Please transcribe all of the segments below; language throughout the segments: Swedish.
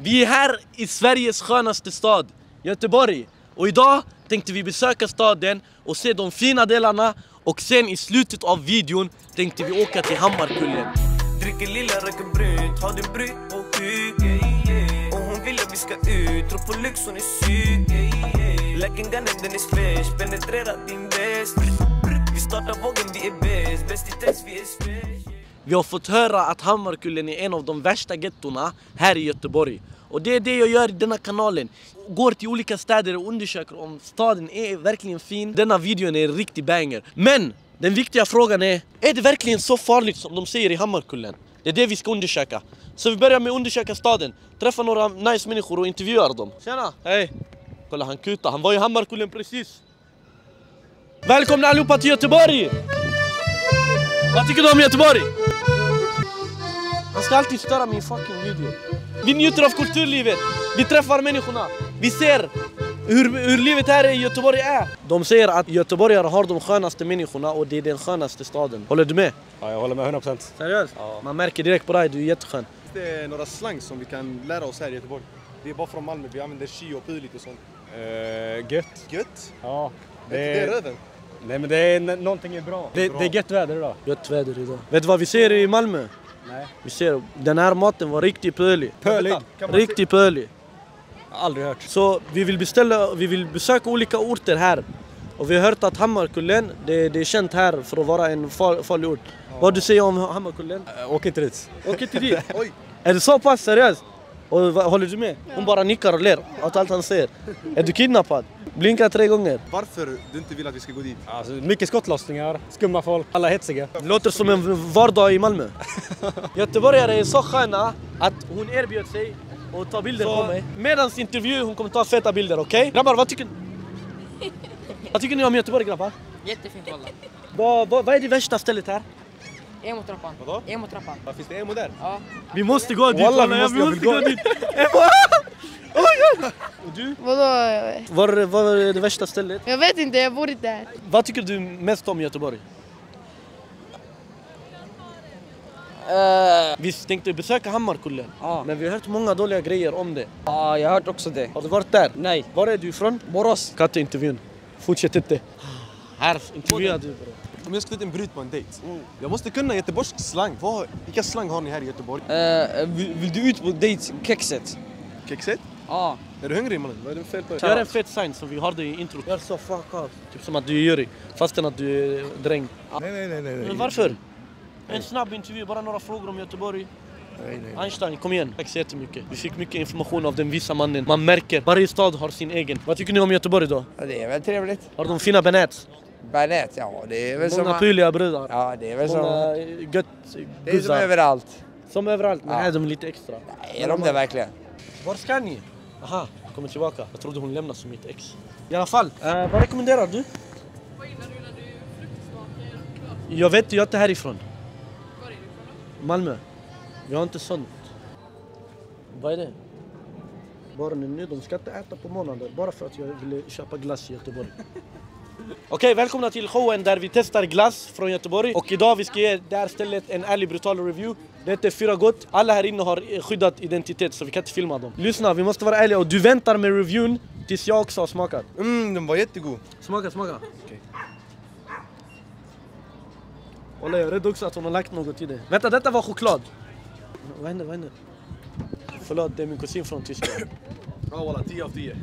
Vi är här i Sveriges skönaste stad, Göteborg. Och idag tänkte vi besöka staden och se de fina delarna. Och sen i slutet av videon tänkte vi åka till Hammarkullen. Dricker lilla, röken brunt, har din bryt och huk Och hon vill att vi ska ut, tror på lyx, hon är syk Like en den är fresh, penetrerar din väst. Vi startar vågen, vi är bäst, bäst i test, vi är special vi har fått höra att Hammarkullen är en av de värsta gettorna här i Göteborg. Och det är det jag gör i denna kanalen. Går till olika städer och undersöker om staden är verkligen fin. Denna videon är en riktig banger. Men den viktiga frågan är, är det verkligen så farligt som de säger i Hammarkullen? Det är det vi ska undersöka. Så vi börjar med att undersöka staden. Träffa några nice människor och intervjuar dem. Tjena! Hej! Kolla han kutar, han var i Hammarkullen precis. Välkomna allihopa till Göteborg! Vad tycker du om Göteborg? Han ska alltid störa min fucking video. Vi njuter av kulturlivet, vi träffar människorna, vi ser hur, hur livet här i Göteborg är. De säger att göteborgare har de skönaste människorna och det är den skönaste staden. Håller du med? Ja, jag håller med 100%. Seriöst? Man märker direkt på dig, du är jätteskön. Det är några slang som vi kan lära oss här i Göteborg. Vi är bara från Malmö, vi använder chi och py lite sånt. Uh, gött. Gött! Ja. Det är röven. Nej men det är någonting är bra. Det, det är gött väder idag. Gött väder idag. Vet du vad vi ser i Malmö? Nej. Vi ser, den här maten var riktigt pölig. Pölig. Riktigt pölig. Aldrig hört. Så vi vill beställa, vi vill besöka olika orter här. Och vi har hört att Hammarkullen, det, det är känt här för att vara en far, farlig ort. Vad du säger om Hammarkullen? Uh, åk inte dit. Åk inte dit. Oj! Är det så pass seriöst? Och håller du med? Hon bara nickar och ler åt allt han säger. Är du kidnappad? Blinka tre gånger. Varför du inte vill att vi ska gå dit? Alltså, mycket skottlossningar, skumma folk, alla hetsiga. Det låter som en vardag i Malmö. Göteborgare är så sköna att hon erbjöd sig att ta bilder på mig. Medans intervju hon kommer ta feta bilder, okej? Grabbar, vad tycker Vad tycker ni om Göteborg grabbar? Jättefint walla. Vad, vad, vad är det värsta stället här? Emo-trappan. Vadå? Emo-trappan. Vad finns det emo där? Ja. Vi måste gå dit Wallah, walla, vi måste- jag vill gå. dit! Oj, oj. Och du? Vadå? Var, var är det värsta stället? Jag vet inte, jag bor inte här. Vad tycker du mest om Göteborg? Uh, Vi tänkte besöka Hammarkullen, Ja. men vi har hört många dåliga grejer om det. ja, jag har hört också det. Har du varit där? Nej. Var är du ifrån? Borås. Katteintervjun. Fortsätt inte. Här intervjuar du bro. Om jag ska ta ut en brud på en dejt. Jag måste kunna göteborgsk slang. Vad, vilka slang har ni här i Göteborg? Uh, vill, vill du ut på dejt? Kexet? Kexet? Ja. Är du hungrig mannen? Vad är det fel på dig? Gör en fet sign som vi hade i introt. Gör så fuck off. Typ som att du är jury, fastän att du är dräng. Nej, nej, nej, nej. Men varför? En snabb intervju, bara några frågor om Göteborg. nej, nej. Einstein, kom igen. Tack så jättemycket. Vi fick mycket information av den visa mannen. Man märker, varje stad har sin egen. Vad tycker ni om Göteborg då? Ja, det är väl trevligt. Har de fina benät? Banät, ja det är väl som... Många pyliga brudar. Ja, det är väl som... Många gött Det är som överallt. Som överallt, men Ja. här är de lite extra. Är de det verkligen? Var ska ni? Aha, kommer tillbaka. Jag trodde hon lämnade som mitt ex. I alla fall, eh, vad rekommenderar du? Jag vet, jag är inte härifrån. Malmö. Vi har inte sånt. Vad är det? Barnen nu, de ska inte äta på månader bara för att jag ville köpa glass i Göteborg. Okej, välkomna till showen där vi testar glass från Göteborg. Och idag vi ska ge det här stället en ärlig brutal review. Det heter Fyra Gott. Alla här inne har skyddat identitet så vi kan inte filma dem. Lyssna, vi måste vara ärliga och du väntar med reviewn tills jag också har smakat. Mm, den var jättegod. Smaka, smaka. Walla jag är rädd också att hon har lagt något i det. Vänta, detta var choklad. Vad händer, vad händer? Förlåt, det är min kusin från Tyskland. Ja walla, 10 av 10.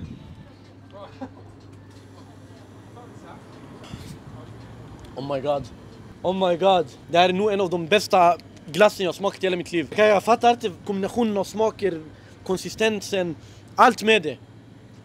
Oh my god. Oh my god. Det här är nog en av de bästa glassen jag smakat i hela mitt liv. Jag fattar inte kombinationen av smaker, konsistensen, allt med det.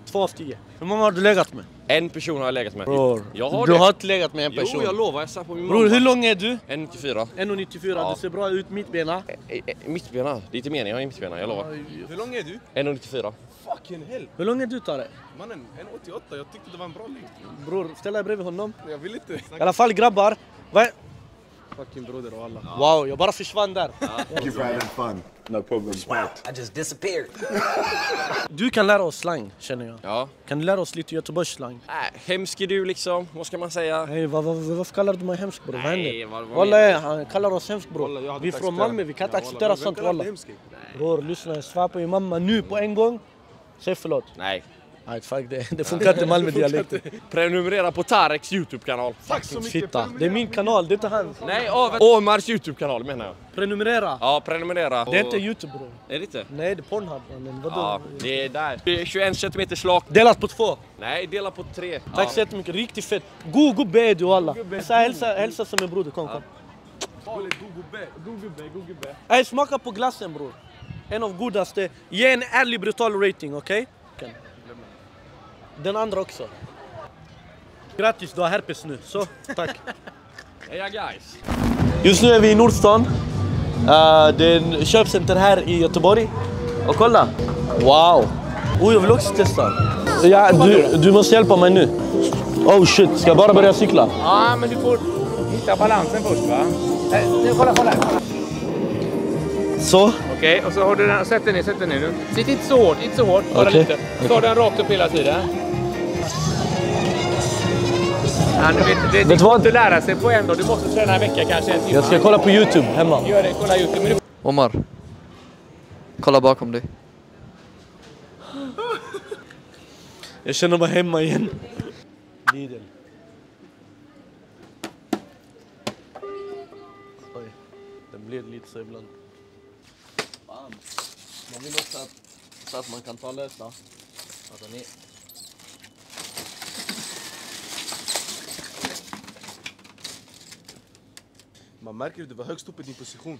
Två av tio. Hur många har du legat med? En person har jag legat med. Bror, Jag har du det. har inte legat med en Jo, person. jag lovar. Jag sa på min Bror, hur mamma. lång är du? 1,94. 1,94, Ja. du ser bra ut mittbena. Eh, eh, Mittbena. Det är inte meningen, jag har mittbena. Jag lovar. Hur lång är du? 1,94. Fucking hell! Hur lång är du Tare? Mannen, 1,88. Jag tyckte det var en bra längd. Bror, ställ dig bredvid honom. Jag vill inte. I alla fall grabbar, vad, Fucking broder och alla. Wow, jag bara försvann där. Thank you for having fun. No problem. I just disappeared. Du kan lära oss slang, känner jag. Ja. Kan du lära oss lite Göteborgsslang? Nej, hemsk är du liksom. Vad ska man säga? Hey, vad, vad, varför kallar du mig hemsk bror? Vad Nej, händer? Walla, han kallar oss hemsk Walla, bror. Vi är från. Malmö, vi kan inte Ja, walla, acceptera sånt walla. Bror, lyssna, jag svär på min mamma nu på en gång. Säg förlåt. Nej. Nej, fuck det. Det funkar inte Malmö-dialekten. Prenumerera på Tareks YouTube-kanal. Tack så mycket! Fitta. Det är min kanal, det är inte hans. Nej, av Omars YouTube-kanal menar jag. Prenumerera. Ja, prenumerera. Det är inte Youtube bror. Är det inte? Nej, det är Pornhub. Men vadå? Ja, det är där. Det är 21 cm slak. Delat på två. Nej, dela på tre. Tack så jättemycket, riktigt fett. God gubbe är du alla. Så hälsa, hälsa som en broder, kom kom. God gubbe, gubbe, smaka på glassen bror. En av godaste. Ge en ärlig brutal rating, okej? Den andra också. Grattis, du har herpes nu. Så, tack. Heja guys! Just nu är vi i Nordstan. Uh, det är en köpcenter här i Göteborg. Och kolla! Wow! Oh, jag vill också testa. Ja, du, du måste hjälpa mig nu. Oh shit, ska jag bara börja cykla? Ja, men du får hitta balansen först va? Nu, kolla, kolla. Så. Okej, och så har du den, sätt den ner, sätt den ner nu. Sitt inte så hårt, inte så hårt. Bara Okej. lite. Ta den rakt upp hela tiden. Du vet, det, det går inte att lära sig på en dag. Du måste träna en vecka, kanske en timme. Jag ska kolla på Youtube hemma. Gör det, kolla Youtube. Men du Omar. Kolla bakom dig. Jag känner mig hemma igen. Lidl. Oj, den blir lite så ibland. Fan. Man vill också att, så att man kan ta lösa. Alltså, ni. Man märker att du var högst upp i din position.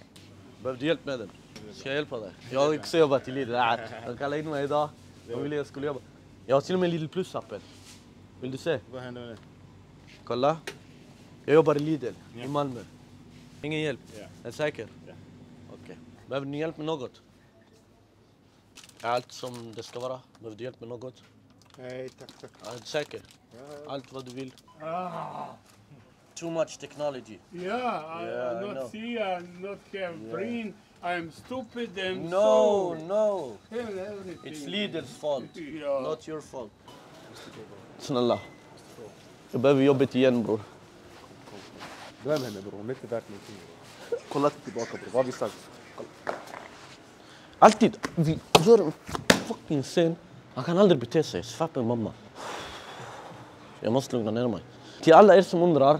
Behövde hjälp med den? Ska jag hjälpa dig? Jag har också jobbat i Lidl. Ah, De kallade in mig idag. De ville jag skulle jobba. Jag har till och med Lidl plus-appen. Vill du se? Vad händer med det? Kolla. Jag jobbar i Lidl i Malmö. Ingen hjälp? Ja. Är du säker? Ja. Okej. Behöver ni hjälp med något? Allt som det ska vara? Behöver du hjälp med något? Nej, tack, tack. Är du säker? Allt vad du vill? Too much technology. Yeah, I Yeah, I not know. see, I not have brain. I'm stupid and No, so no. It's Lidls fault. Yeah. Not your fault. Snälla. Jag behöver jobbet igen bror. Glöm henne bror, hon är inte värt någonting. Kolla tillbaka bror, vad har vi sagt? Alltid. Vi gör en fucking scen. Han kan aldrig bete sig. Svär på mamma. Jag måste lugna ner mig. Till alla er som undrar.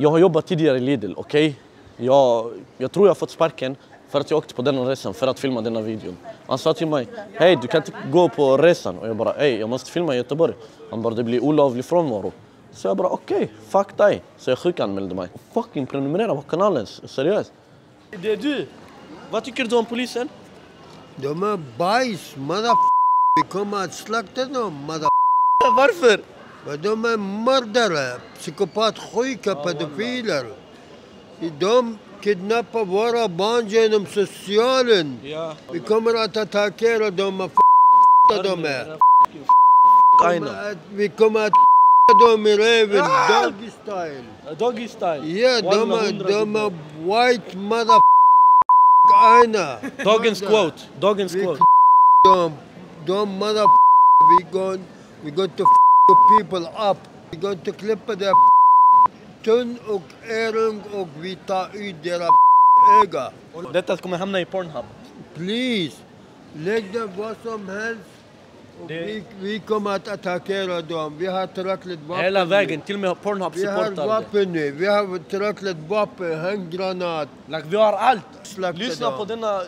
Jag har jobbat tidigare i Lidl, okej? Jag, jag tror jag har fått sparken för att jag åkte på den resan för att filma denna videon. Han sa till mig, hej du kan inte gå på resan. Och jag bara, hej jag måste filma i Göteborg. Han bara, det blir olovlig frånvaro. Så jag bara, okej, fuck dig. Så jag sjukanmälde mig. Fucking prenumerera på kanalen, seriöst. Det är du. Vad tycker du om polisen? De är bajs, motherf***. Vi kommer att slakta dem, mother... Varför? Men De är mördare, psykopatsjuka, pedofiler. De kidnappar våra barn genom socialen. Ja. Vi kommer att attackera dem och f*** dem är. Aina. Vi kommer att dem i röven, doggy style. Doggy style. Ja, de Walla, är, hundra de gubbar. är white mother Aina. Dagens quote. Dagens Vi quote. dem, de mother we going, we going to f the people up. We going to klippa deras tunn och öron och vi tar ut deras öga. Detta kommer hamna i Pornhub. Please, lägg det vad som helst. Och Det- vi, vi kommer att attackera dem. Vi har tillräckligt vapen. Hela nu. vägen, till och med Pornhub Vi har det. vapen nu. Vi har tillräckligt vapen, handgranat. Like, vi har allt. Slakta Lyssna dem. på denna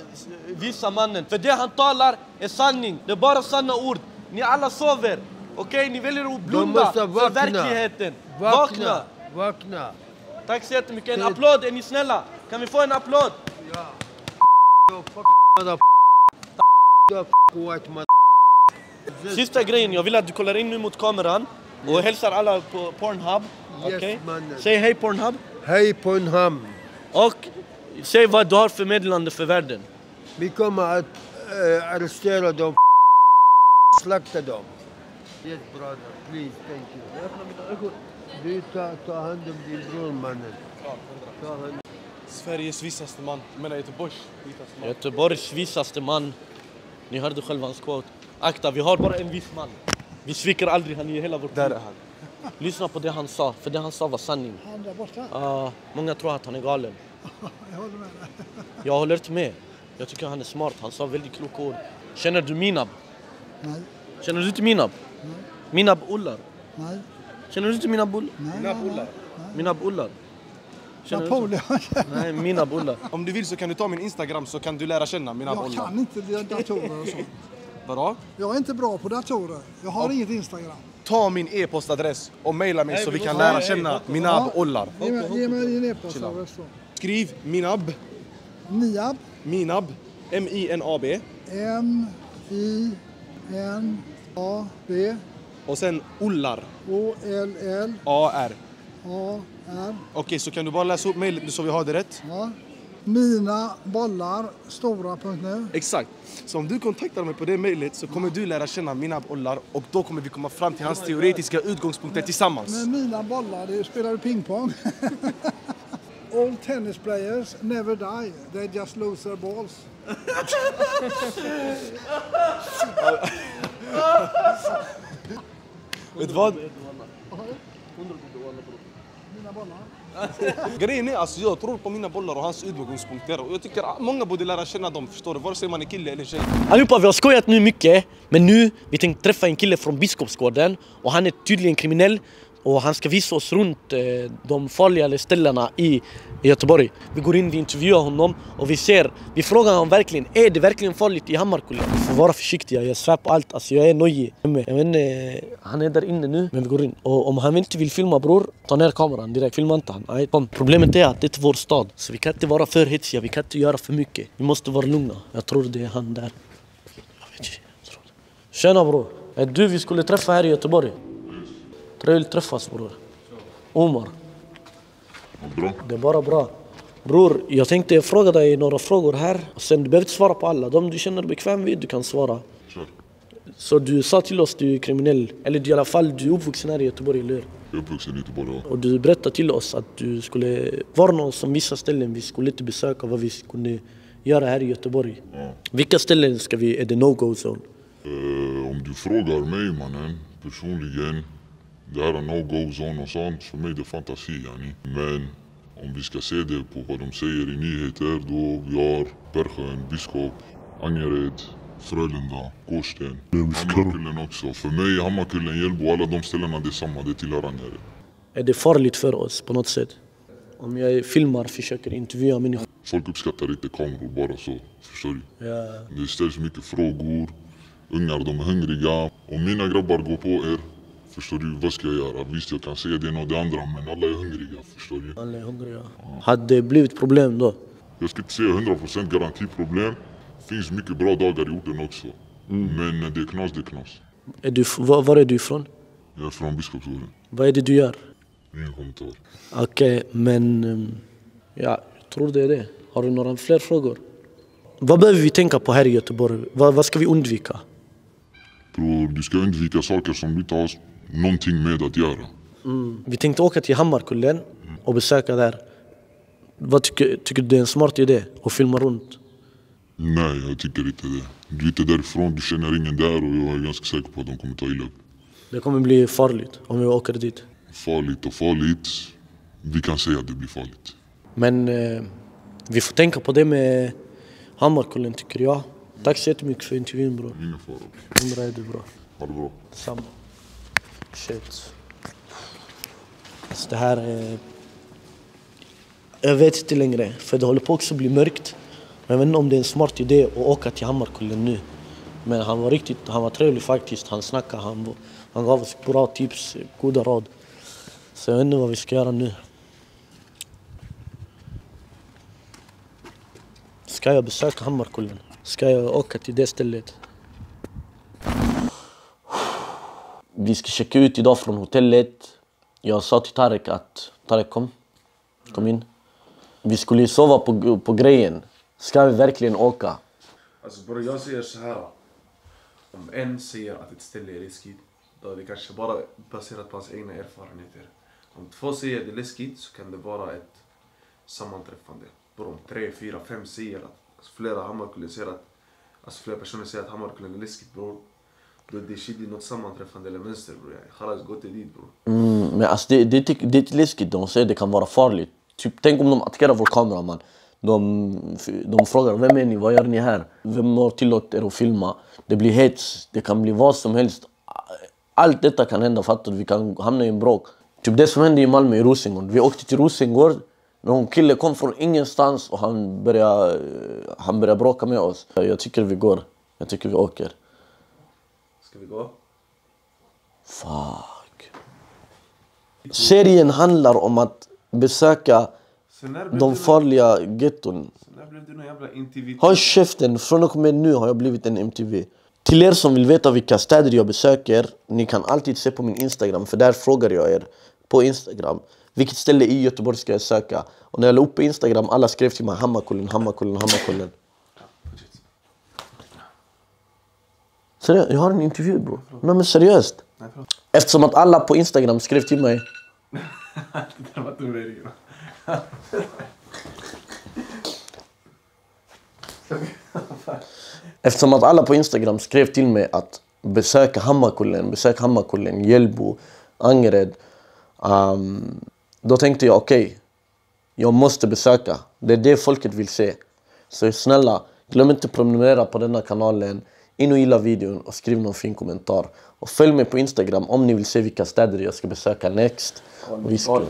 visa mannen. För det han talar är sanning. Det är bara sanna ord. Ni alla sover. Okej, ni väljer att blunda för verkligheten. Vakna, vakna. Tack så jättemycket. En applåd, är ni snälla? Kan vi få en applåd? Mother Sista grejen, jag vill att du kollar in nu mot kameran och hälsar alla på Pornhub. Mannen. Säg hej Pornhub. Hej Pornhub. Och säg vad du har för meddelande för världen. Vi kommer att uh, arrestera dem, slakta dem. Yes brother, please, thank you. Du tar, tar hand om din bror mannen. Sveriges vissaste man. Jag menar Göteborgs vissaste man. Göteborgs visaste man. Ni hörde själva hans quote. Akta, vi har bara en viss man. Vi sviker aldrig, han är hela vårt Där är han. Lyssna på det han sa, för det han sa var sanning. Han där borta. Ah, många tror att han är galen. Jag håller med. Jag håller inte med. Jag tycker han är smart. Han sa väldigt kloka ord. Känner du Minab? Nej. Känner du inte Minab? Minab Ullar. Nej. Känner du inte Minab Ullar? Nej, nej, nej. Minab Ullar. Känner du inte? Napoleon. Nej, Minab Ullar. Om du vill så kan du ta min Instagram så kan du lära känna mina Jag bollar. kan inte datorer och sånt. Vadå? Jag är inte bra på datorer. Jag har inget Instagram. Ta min e-postadress och mejla mig så vi kan lära känna Minab Ollar. Ge mig, ge mig din e-postadress då. Skriv Minab, Niab. Minab, M-I-N-A-B M I N A B och sen Ollar, O L L A-R. A R. Okej, så kan du bara läsa upp mejlet så vi har det rätt? Ja. Mina bollar stora punkt nu. Exakt. Så om du kontaktar mig på det mejlet så kommer du lära känna Minab Ollar och då kommer vi komma fram till hans teoretiska utgångspunkter tillsammans. Men mina bollar, det spelar du pingpong. All tennis players never die. They just lose their balls. Vet du vad? Mina bollar. Grejen är alltså jag tror på mina bollar och hans utgångspunkter och jag tycker att många borde lära känna dem, förstår du? Vare sig man är kille eller tjej. Allihopa, vi har skojat nu mycket. Men nu, vi tänkte träffa en kille från Biskopsgården. Och han är tydligen kriminell. Och han ska visa oss runt eh, de farliga ställena i Göteborg. Vi går in, vi intervjuar honom och vi ser, vi frågar honom verkligen, är det verkligen farligt i Hammarkullen? Vi får vara försiktiga, jag svär på allt, alltså jag är nojig. Jag vet inte, eh, han är där inne nu, men vi går in. Och om han inte vill filma bror, ta ner kameran direkt, filma inte han. Nej, kom. Problemet är att det är vår stad, så vi kan inte vara för hetsiga, vi kan inte göra för mycket. Vi måste vara lugna. Jag tror det är han där. Jag vet inte, jag tror det. Tjena bror, är du vi skulle träffa här i Göteborg? Trevligt att träffas bror. Omar. Bra. Det är bara bra. Bror, jag tänkte fråga dig några frågor här. Sen, du behöver inte svara på alla. De du känner dig bekväm vid, du kan svara. Kör. Så du sa till oss du är kriminell. Eller i alla fall, du är uppvuxen här i Göteborg, eller hur? Jag är uppvuxen i Göteborg. ja. Och du berättade till oss att du skulle varna oss om vissa ställen vi skulle inte besöka, vad vi kunde göra här i Göteborg. Ja. Vilka ställen ska vi, är det no-go zone? Eh, om du frågar mig mannen, personligen. Det här är no-go zone och sånt. För mig det är fantasi yani. Men om vi ska se det på vad de säger i nyheter då vi har Bergsjön, Biskop, Angered, Frölunda, Gårdsten. Hammarkullen också. För mig Hammarkullen, Hjällbo, alla de ställena det är samma. Det tillhör Angered. Är det farligt för oss på något sätt? Om jag filmar, försöker intervjua människor. Folk uppskattar inte kameror bara så. Förstår du? Ja. Det ställs mycket frågor. Ungar de är hungriga. Om mina grabbar går på er, förstår du, vad ska jag göra? Visst, jag kan säga det ena och det andra, men alla är hungriga. Förstår du? Alla är hungriga. Hade det blivit problem då? Jag ska inte säga 100% garantiproblem. finns mycket bra dagar i orten också. Men när det är knas, det är knas. Är du, var, var är du ifrån? Jag är från Biskopsgården. Vad är det du gör? Ingen kommentar. Okej, men... um, Ja, jag tror det är det. Har du några fler frågor? Vad behöver vi tänka på här i Göteborg? Vad, vad ska vi undvika? Bror, du ska undvika saker som du inte har någonting med att göra. Vi tänkte åka till Hammarkullen och besöka där. Vad tycker, tycker du det är en smart idé? Att filma runt? Nej, jag tycker inte det. Du är inte därifrån, du känner ingen där och jag är ganska säker på att de kommer ta illa upp. Det kommer bli farligt om vi åker dit. Farligt och farligt. Vi kan säga att det blir farligt. Men eh, vi får tänka på det med Hammarkullen tycker jag. Tack så jättemycket för intervjun bror. Ingen fara. Undrar är du bra? Ha det bra. Samma. Shit. Alltså det här är... Jag vet inte längre, för det håller på också att bli mörkt. Jag vet inte om det är en smart idé att åka till Hammarkullen nu. Men han var riktigt, han var trevlig faktiskt. Han snackade, han, han gav oss bra tips, goda råd. Så jag vet inte vad vi ska göra nu. Ska jag besöka Hammarkullen? Ska jag åka till det stället? Vi ska checka ut idag från hotellet. Jag sa till Tarek att... Tarek kom. Kom in. Vi skulle ju sova på, på grejen. Ska vi verkligen åka? Alltså bror jag säger så här. Om en säger att ett ställe är läskigt, då är det kanske bara baserat på hans egna erfarenheter. Om två säger att det är läskigt så kan det vara ett sammanträffande. Bror om tre, fyra, fem säger att, alltså flera Hammarkullen säger att, alltså flera personer säger att Hammarkullen är läskigt bror. Då är det shit i något sammanträffande eller mönster bror. Khalas, gå till dit bror. Mm, men alltså det, det, det, det är läskigt, de säger det kan vara farligt. Typ, tänk om de attackerar vår kameraman. De, de frågar vem är ni, vad gör ni här? Vem har tillåtit er att filma? Det blir hets, det kan bli vad som helst. Allt detta kan hända, fattar du? Vi kan hamna i en bråk. Typ det som hände i Malmö i Rosengård. Vi åkte till Rosengård. Någon kille kom från ingenstans och han började, eh, han började bråka med oss. Jag tycker vi går. Jag tycker vi åker. Ska vi gå? Fuck. Serien handlar om att besöka de farliga getton. Någon? Håll käften, från och med nu har jag blivit en MTV. Till er som vill veta vilka städer jag besöker, ni kan alltid se på min Instagram, för där frågar jag er på Instagram. Vilket ställe i Göteborg ska jag söka? Och när jag la upp på Instagram, alla skrev till mig Hammarkullen, Hammarkullen, Hammarkullen. Seriöst, jag har en intervju bror. Nej men seriöst. Eftersom att alla på Instagram skrev till mig det där var turneringen. Eftersom att alla på Instagram skrev till mig att besöka Hammarkullen, besök Hammarkullen, Hjällbo, Angered. Um, då tänkte jag okej, jag måste besöka. Det är det folket vill se. Så snälla, glöm inte prenumerera på denna kanalen. In och gilla videon och skriv någon fin kommentar. Och följ mig på Instagram om ni vill se vilka städer jag ska besöka next. Och, vi ska...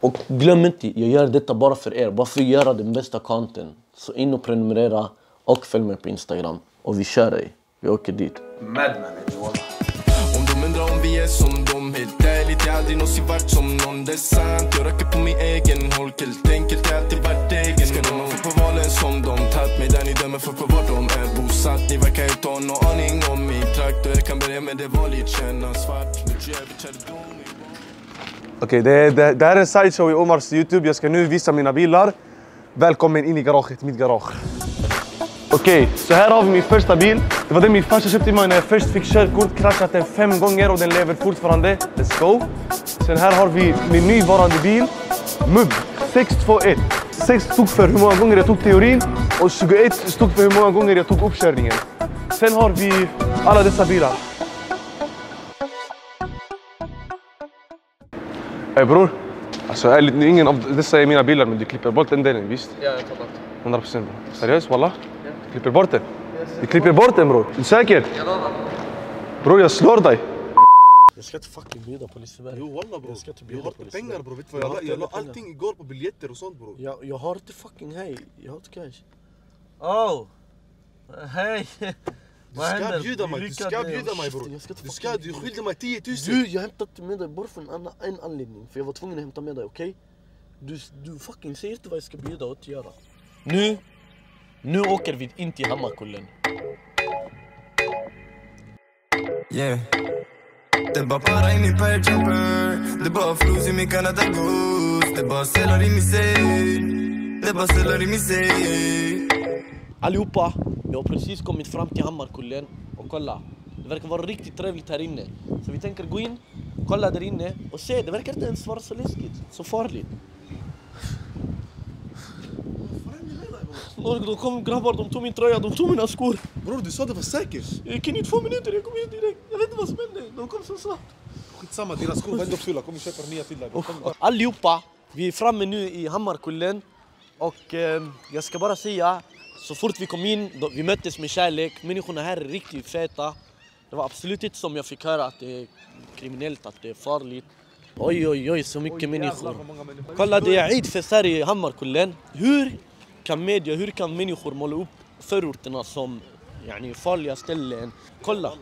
och glöm inte, jag gör detta bara för er. Bara för att göra den bästa content. Så in och prenumerera och följ mig på Instagram. Och vi kör dig. Vi åker dit. Madman. Om de undrar om vi är som de Helt ärligt, jag har aldrig någonsin varit som någon Det är sant, jag röker på min egen holk Helt enkelt, jag har alltid varit som de tagit mig där ni dömer folk på var de är bosatt Ni verkar inte ha någon aning om min trakt Och jag kan börja med det vanligt, känna svart Okej, okay, det, det, det här är en sideshow i Omars Youtube. Jag ska nu visa mina bilar. Välkommen in i garaget, mitt garage. Okej, okay, så här har vi min första bil. Det var den min farsa köpte mig när jag först fick körkort. Kraschat den fem gånger och den lever fortfarande. Let's go. Sen här har vi min nuvarande bil. MUB 621. 6 stod för hur många gånger jag tog teorin och 21 stod för hur många gånger jag tog uppkörningen. Sen har vi alla dessa bilar. Ey bror, alltså ärligt, nu ingen av dessa är mina bilar men du klipper bort den delen visst? Ja, jag tar bort. 100 procent. Seriöst walla? Du klipper bort den? Du klipper bort den bror? Är du säker? Jag lovar. Bror jag slår dig. Jag ska inte fucking bjuda på Liseberg. Jo walla bror. Jag ska inte Jag bjuda har på inte pengar bror. Vet du Jag vad? har Jag, la- jag la inte allting igår på biljetter och sånt bror. Jag, jag har inte fucking hej. Jag har inte cash. Oh! Hej! Du ska bjuda mig, du ska bjuda mig bror. Du ska, du skyllde mig 10 000. Du, jag hämtade med dig bara för en, en anledning. För jag var tvungen att hämta med dig, okej? Du, du fucking säger inte vad jag ska bjuda och inte göra. Nu, nu åker vi in till Hammarkullen. Yeah Det bara para i min jumper Det bara flos i min Canada Goose Det bara sällar i min säng Det bara sällar i min säng Allihopa, vi har precis kommit fram till Hammarkullen och kolla. Det verkar vara riktigt trevligt här inne. Så vi tänker gå in, kolla där inne och se. Det verkar inte ens vara så läskigt, så farligt. Norge, de kom grabbar, de tog min tröja, de tog mina skor. Bror du sa det var säkert. Jag kan inte två minuter, jag kom in direkt. Jag vet inte vad som hände. De kom så snabbt. Skitsamma, dina skor var ändå fulla. Kom vi köper nya till dig. Allihopa, vi är framme nu i Hammarkullen. Och eh, jag ska bara säga, så fort vi kom in, då, vi möttes med kärlek. Människorna här är riktigt feta. Det var absolut inte som jag fick höra att det är kriminellt, att det är farligt. Oj, oj, oj, så mycket människor. Kolla, det är Eidfest här i Hammarkullen. Hur kan media, hur kan människor måla upp förorterna som yani, farliga ställen? Kolla,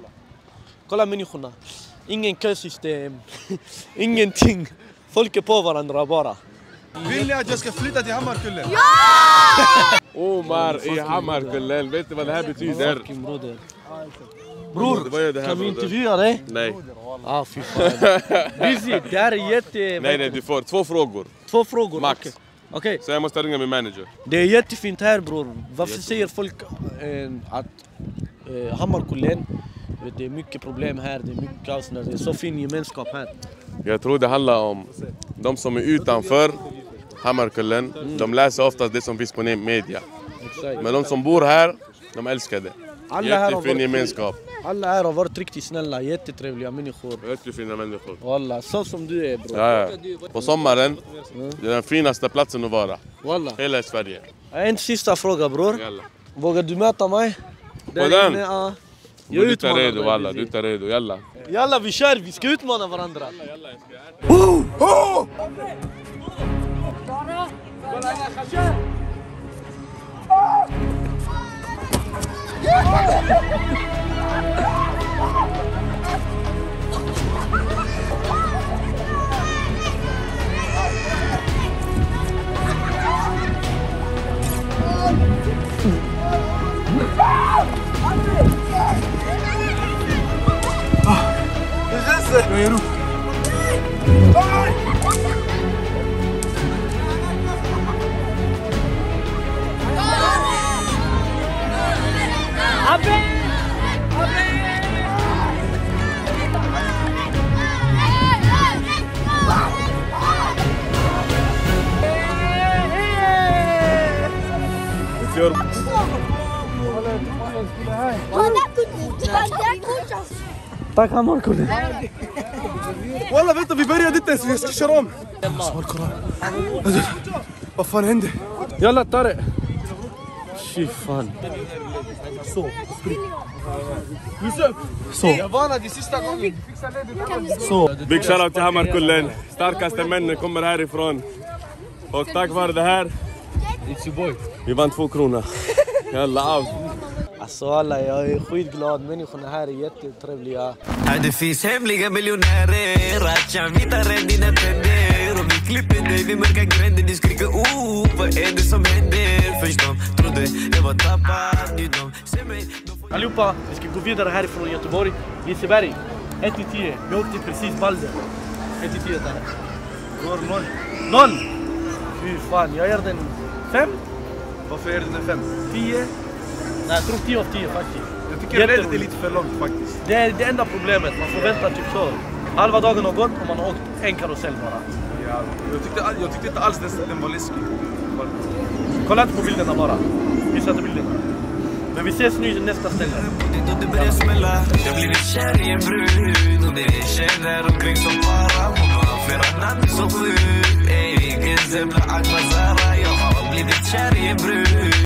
kolla människorna. Ingen kösystem, ingenting. Folk är på varandra bara. Vill ni att jag ska flytta till Hammarkullen? Omar i Hammarkullen, vet du vad det här betyder? Bror, Kan vi broder? intervjua dig? Nej. Ah, fy fan. Busy, det här är jätte... Nej, nej, du får två frågor. Två frågor? Max. okej. Okej. Så jag måste ringa min manager. Det är jättefint här bror. Varför säger folk eh, att eh, Hammarkullen, det är mycket problem här, det är mycket kaos, det är så fin gemenskap här. Jag tror det handlar om de som är utanför Hammarkullen. De läser oftast det som finns på media. Men de som bor här, de älskar det. Alla här Jättefin varit- gemenskap. Alla här har varit riktigt snälla, jättetrevliga människor. Jättefina människor. Walla, så som du är bror. Ja, ja. På sommaren, det är den finaste platsen att vara. Walla. Hela Sverige. En sista fråga bror. Jalla. Vågar du möta mig? På den? inne, ja. Du Jag är inte utmanar redo walla, du är inte redo. Jalla. Jalla vi kör, vi ska utmana varandra. Hammarkullen. Walla vänta, vi började inte ens, vi ska köra om. Vad fan hände? Jalla ta det. Fy fan. Så, Så. Jag varnade sista gången. Så. Big shoutout till Hammarkullen. Starkaste männen kommer härifrån. Och tack vare det här, It's your boy. vi vann två kronor. Jalla out. Alltså alla, jag är skitglad. Människorna här är jättetrevliga. Det finns hemliga miljonärer Ratchan vitare än dina tänder Och vi klipper dig vid mörka gränder De skriker oh, vad är det som händer? Först de trodde jag var tappad Nu de ser mig Allihopa, vi ska gå vidare härifrån Göteborg. Liseberg, 1 till 10. Vi åkte precis Balder. 1 till 10 där. Går noll. Noll! Fy fan, jag ger den 5. Varför är den en fem? 10. Nej, jag tror 10 av 10 faktiskt. Jag tycker redet är lite för långt faktiskt. Det är det enda problemet, man får vänta typ så. Halva dagen har gått och man har åkt en karusell bara. Ja, jag, tyckte, all- jag tyckte inte alls den, den var läskig. Kolla inte på bilderna bara. Visa inte bilderna. Men vi ses nu i nästa ställe. Det börjar smälla Jag blivit kär i en brud Och det är tjejer där omkring som bara Hon har flera namn så sjukt Ey, Gizem, Akbar, Zara Jag har blivit kär i en brud